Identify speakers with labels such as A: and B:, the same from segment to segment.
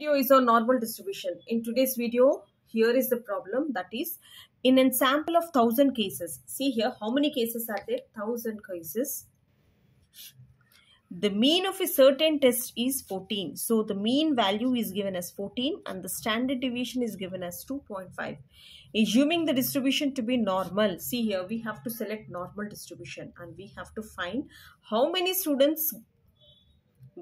A: video is on normal distribution. In today's video, here is the problem that is in a sample of 1000 cases. See here, how many cases are there? 1000 cases. The mean of a certain test is 14. So the mean value is given as 14 and the standard deviation is given as 2.5. Assuming the distribution to be normal, see here we have to select normal distribution and we have to find how many students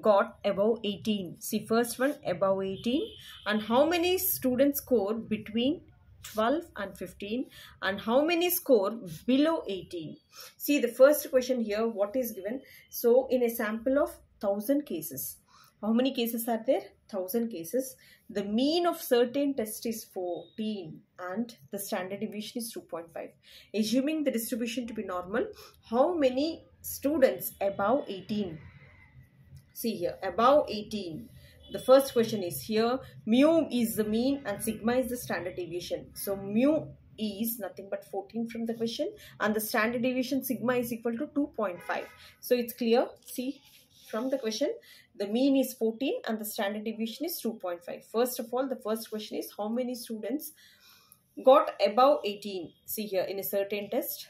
A: got above 18 see first one above 18 and how many students score between 12 and 15 and how many score below 18 see the first question here what is given? So in a sample of 1000 cases. How many cases are there? 1000 cases. The mean of certain test is 14 and the standard deviation is 2.5 assuming the distribution to be normal how many students above 18 see here above 18 the first question is here. Mu is the mean and sigma is the standard deviation. So mu is nothing but 14 from the question and the standard deviation sigma is equal to 2.5 so it's clear? See from the question the mean is 14 and the standard deviation is 2.5 first of all the first question is how many students got above 18 see here in a certain test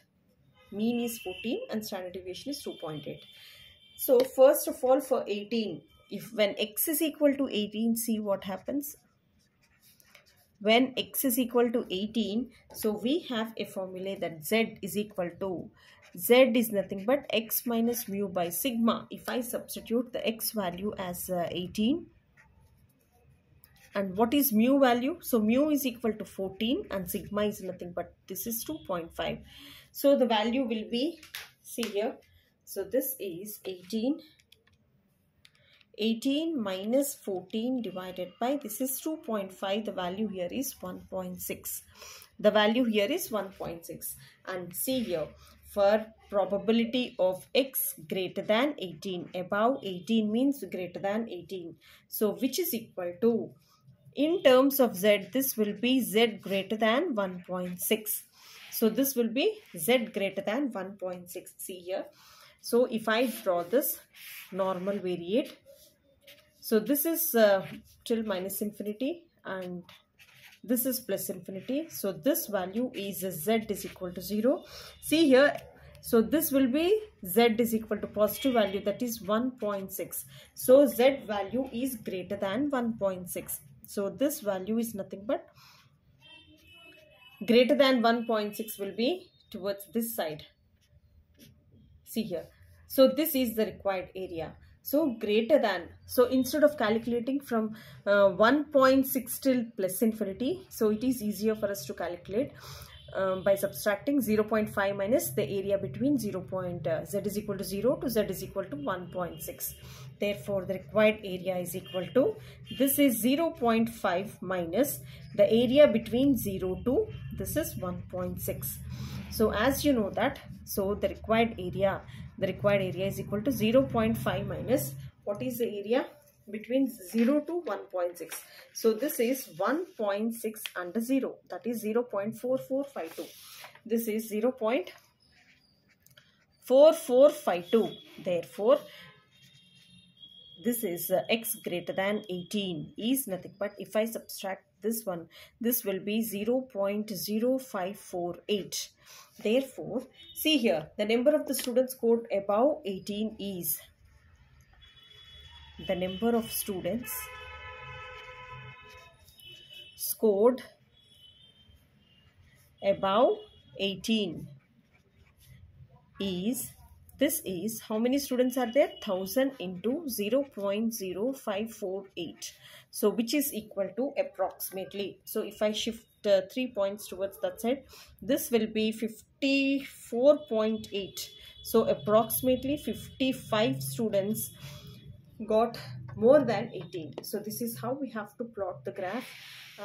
A: mean is 14 and standard deviation is 2.8 so first of all for 18, if when x is equal to 18, see what happens. When x is equal to 18, so we have a formula that z is equal to z is nothing but x minus mu by sigma. If I substitute the x value as uh, 18, and what is mu value? So mu is equal to 14 and sigma is nothing but this is 2.5. So the value will be, see here, so this is 18. 18 minus 14 divided by this is 2.5 the value here is 1.6 the value here is 1.6 and see here for probability of x greater than 18 above 18 means greater than 18 so which is equal to in terms of z this will be z greater than 1.6 so this will be z greater than 1.6 see here so if I draw this normal variate, so this is uh, till minus infinity and this is plus infinity. So this value is z is equal to 0. See here, so this will be z is equal to positive value that is 1.6. So z value is greater than 1.6. So this value is nothing but greater than 1.6 will be towards this side see here. So this is the required area. So greater than so instead of calculating from uh, 1.6 till plus infinity so it is easier for us to calculate um, by subtracting 0.5 minus the area between 0. Point, uh, z is equal to 0 to z is equal to 1.6 therefore the required area is equal to this is 0.5 minus the area between 0 to this is 1.6 so as you know that, so the required area, the required area is equal to 0.5 minus what is the area? Between 0 to 1.6. So this is 1.6 under 0. That is 0 0.4452. This is 0 0.4452. Therefore, this is uh, x greater than 18 is nothing. But if I subtract this one this will be 0 0.0548 therefore see here the number of the students scored above 18 is the number of students scored above 18 is this is how many students are there? 1000 into 0 0.0548 so which is equal to approximately so if i shift uh, 3 points towards that side this will be 54.8 so approximately 55 students got more than 18 so this is how we have to plot the graph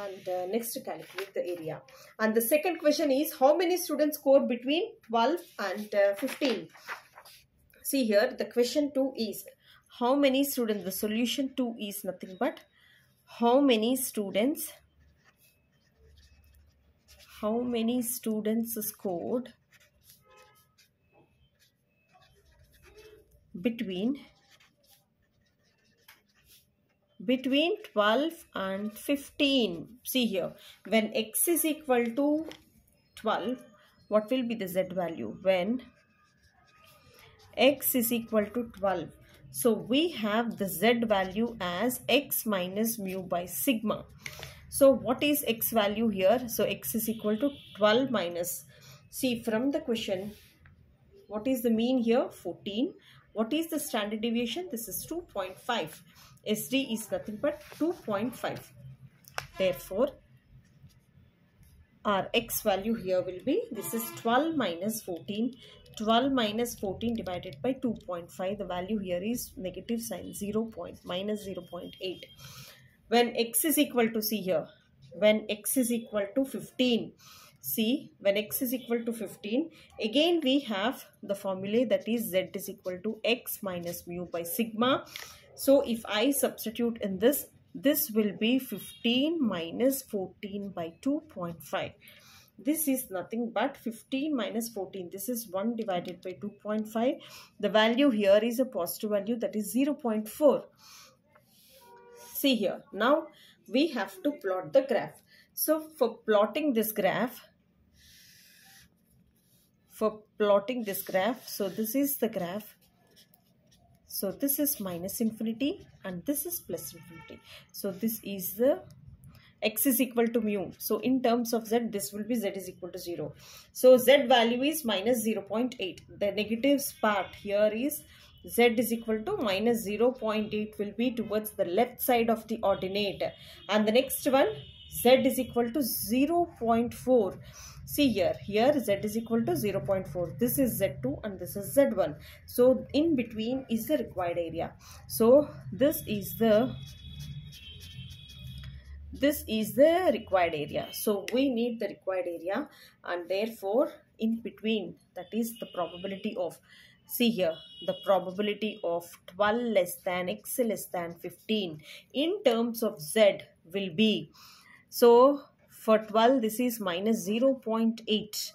A: and uh, next to calculate the area. And the second question is how many students score between 12 and uh, 15 see here the question 2 is how many students the solution 2 is nothing but how many students how many students scored between between 12 and 15 see here when x is equal to 12 what will be the z value? When x is equal to 12 so we have the z value as x minus mu by sigma. So what is x value here? So x is equal to 12 minus see from the question what is the mean here? 14 what is the standard deviation? This is 2.5 sd is nothing but 2.5 therefore our x value here will be this is 12 minus 14 12 minus 14 divided by 2.5 the value here is negative sign 0 point minus 0 0.8 when x is equal to see here when x is equal to 15 see when x is equal to 15 again we have the formula that is z is equal to x minus mu by sigma. So if i substitute in this this will be 15 minus 14 by 2.5 this is nothing but 15 minus 14 this is 1 divided by 2.5 the value here is a positive value that is 0.4 see here. Now we have to plot the graph. So for plotting this graph for plotting this graph so this is the graph. So this is minus infinity and this is plus infinity. So this is the x is equal to mu. So in terms of z, this will be z is equal to 0. So z value is minus 0 0.8. The negatives part here is z is equal to minus 0 0.8 will be towards the left side of the ordinate. And the next one, z is equal to 0 0.4 see here here z is equal to 0 0.4 this is z2 and this is z1 so in between is the required area so this is the this is the required area. So we need the required area and therefore in between that is the probability of see here the probability of 12 less than x less than 15 in terms of z will be so for 12, this is minus 0 0.8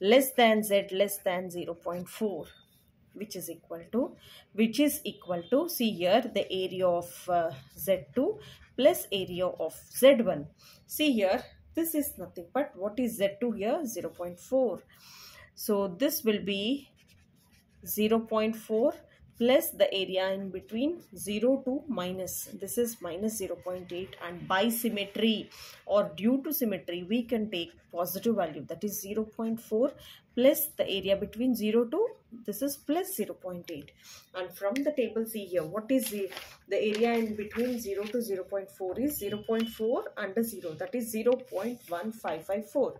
A: less than z less than 0 0.4 which is equal to which is equal to see here the area of uh, z2 plus area of z1 see here this is nothing but what is z2 here? 0 0.4 so this will be 0 0.4 plus the area in between 0 to minus this is minus 0 0.8 and by symmetry or due to symmetry we can take positive value that is 0 0.4 plus the area between 0 to this is plus 0 0.8 and from the table see here what is the the area in between 0 to 0 0.4 is 0 0.4 under 0 that is 0 0.1554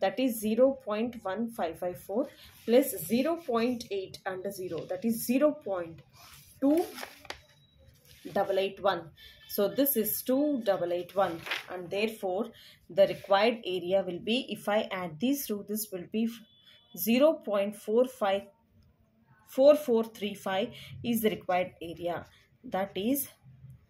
A: that is 0 0.1554 plus 0 0.8 under 0 that is 0 0.2881 so this is 2881 and therefore the required area will be if I add these two this will be 0 0.4435 is the required area. That is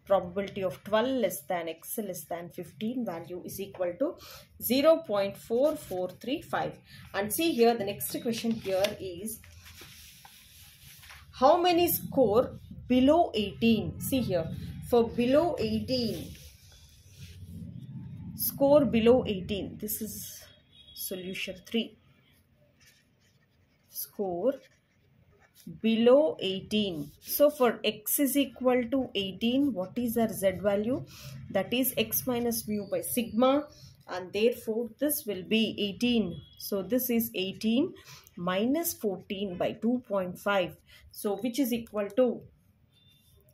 A: probability of 12 less than x less than 15 value is equal to 0 0.4435 and see here the next question here is how many score below 18 see here for below 18 score below 18 this is solution 3 score below 18 so for x is equal to 18 what is our z value? That is x minus mu by sigma and therefore this will be 18 so this is 18 minus 14 by 2.5 so which is equal to?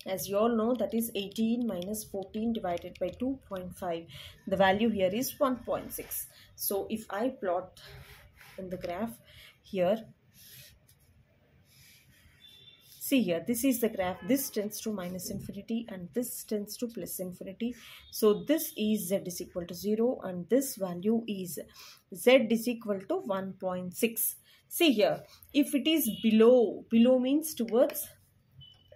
A: As you all know that is 18 minus 14 divided by 2.5 the value here is 1.6 so if i plot in the graph here see here this is the graph. This tends to minus infinity and this tends to plus infinity. So this is z is equal to 0 and this value is z is equal to 1.6 see here if it is below below means towards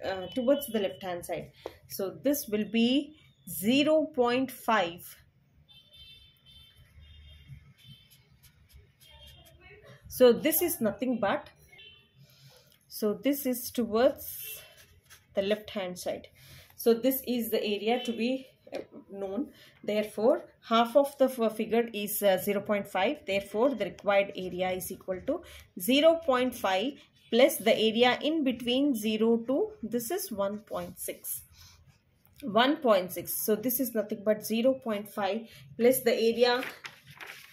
A: uh, towards the left hand side. So this will be 0 0.5 so this is nothing but so this is towards the left hand side. So this is the area to be uh, known. Therefore half of the figure is uh, 0.5 therefore the required area is equal to 0.5 plus the area in between 0 to this is 1.6 1.6 so this is nothing but 0.5 plus the area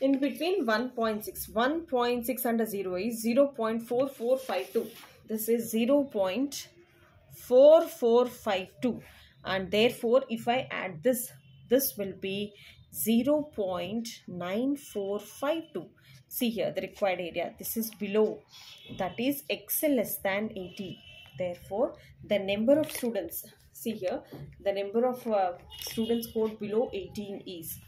A: in between 1.6 1.6 under 0 is 0.4452 this is 0.4452 and therefore if I add this this will be 0.9452 see here the required area this is below. That is x less than 80 therefore the number of students see here the number of uh, students scored below 18 is.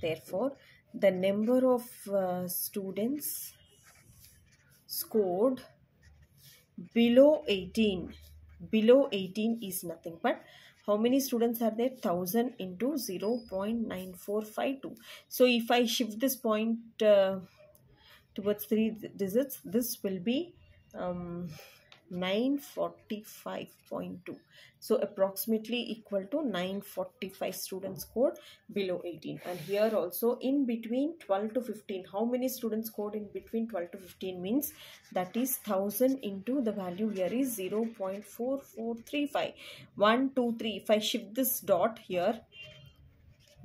A: Therefore the number of uh, students scored below 18 below 18 is nothing but how many students are there? 1000 into 0 0.9452 so if i shift this point uh, towards three digits this will be um, 945.2 so approximately equal to 945 students scored below 18 and here also in between 12 to 15 how many students scored in between 12 to 15 means that is 1000 into the value here is 0 0.4435 1 2 3 if i shift this dot here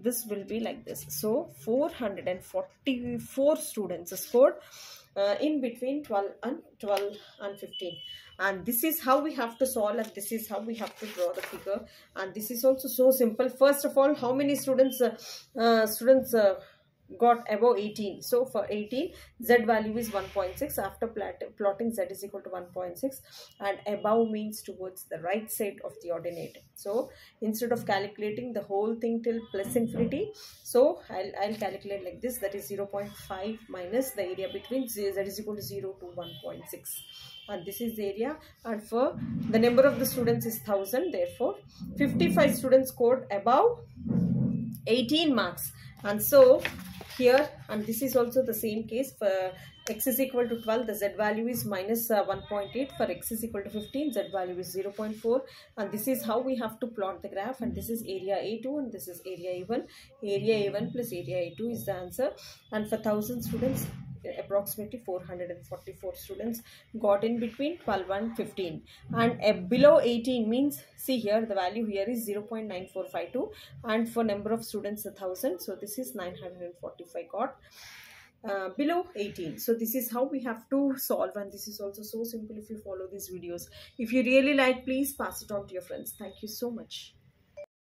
A: this will be like this. So 444 students scored uh, in between 12 and 12 and 15 and this is how we have to solve and this is how we have to draw the figure. And this is also so simple. First of all how many students uh, uh, students uh, got above 18 so for 18 z value is 1.6 after plotting z is equal to 1.6 and above means towards the right side of the ordinate. So instead of calculating the whole thing till plus infinity so i'll, I'll calculate like this. That is 0.5 minus the area between z, z is equal to 0 to 1.6 and this is the area. And for the number of the students is 1000 therefore 55 students scored above 18 marks. And so here and this is also the same case for x is equal to 12 the z value is minus, uh, 1.8 for x is equal to 15 z value is 0.4 and this is how we have to plot the graph and this is area a2 and this is area a1 area a1 plus area a2 is the answer and for 1000 students approximately 444 students got in between 12 and 15 and uh, below 18 means see here the value here is 0.9452 and for number of students a thousand. So this is 945 got uh, below 18 so this is how we have to solve. And this is also so simple if you follow these videos. If you really like please pass it on to your friends. Thank you so much